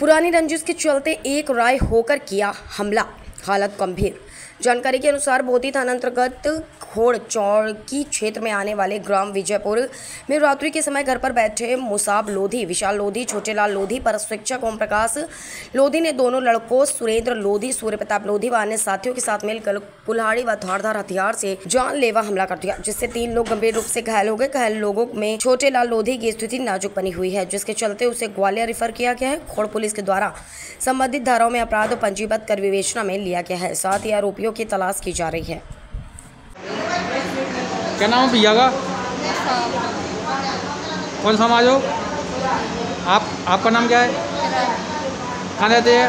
पुरानी रंजिश के चलते एक राय होकर किया हमला। हालत गंभीर। जानकारी के अनुसार बोधी थाना अंतर्गत खोड़ चौकी क्षेत्र में आने वाले ग्राम विजयपुर में रात्रि के समय घर पर बैठे मुसाब लोधी, विशाल लोधी, छोटेलाल लोधी पर शिक्षक ओम प्रकाश लोधी ने दोनों लड़कों, सुरेंद्र लोधी सूर्य प्रताप लोधी व अन्य साथियों के साथ मिलकर कुल्हाड़ी व धारधार हथियार से जानलेवा हमला कर दिया, जिससे तीन लोग गंभीर रूप से घायल हो गए। घायल लोगों में छोटेलाल लोधी की स्थिति नाजुक बनी हुई है, जिसके चलते उसे ग्वालियर रिफर किया गया है। खोड़ पुलिस के द्वारा संबंधित धाराओं में अपराध पंजीबद्ध कर विवेचना में लिया गया है। साथ ही आरोपियों की तलाश की जा रही है। क्या नाम है भैया का? कौन समाज हो? आप आपका नाम क्या है? कहाँ रहते हैं?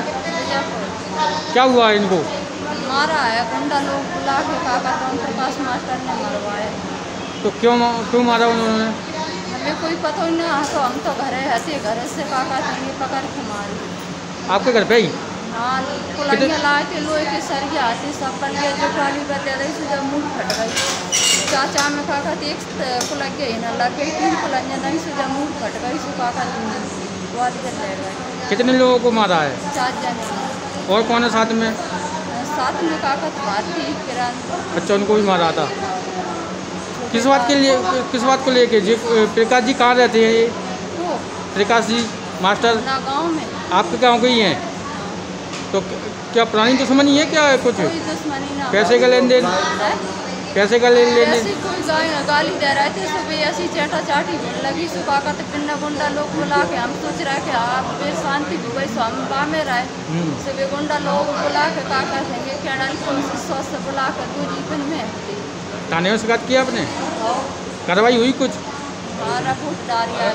क्या हुआ है इनको? मारा है गुंडा लोग बुला के का कहता हूँ प्रकाश मास्टर ने मरवाया तो क्यों क्यों मारा उन्होंने? हमें कोई पता ही नहीं तो हम तो घरे हंसे घर से का कहते पकड़ के मारी आपके घर पे ही? लाए थे लोहे के सरिया आते सब पर लिए जो ट्राली बदले रही से जब मुँह फट गई। चाचा में का कहते एक ही ना लगे तीन कुलैया नहीं से जब मुँह फट गई सो का कहते ग्वालियर ले गए। कितने लोगों को मारा है? जने। और कौन है साथ में? साथ में का कहते भारती किरण अच्छा उनको भी मारा था। किस बात के लिए किस बात को लेके? जी प्रकाश जी कहाँ रहते हैं ये? तो प्रकाश जी मास्टर? गाँव में। आपके गाँव के ही हैं? तो क्या पुरानी दुश्मनी है क्या है कुछ ना पैसे का लेन देन है। पैसे का लेन देन गाली दे रहे थे सुबह ऐसी चेटा चाटी लगी सुबह का तो पिन्ना गुंडा लोग बुला के हम सोच रहे कि आप बे शांति भी वही हम बामे रहे। हम्म। सुबह गुंडा लोग बुला के का केड़ा पुलिस सौ बुला के दूरी में। थाने में शिकायत किया आपने? कार्रवाई हुई कुछ? डारिया।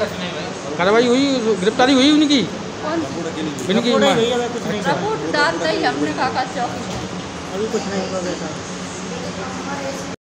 कार्रवाई हुई गिरफ्तारी हुई उनकी? कौन दान डाल हमने काका चौक अभी कुछ नहीं होगा बेटा।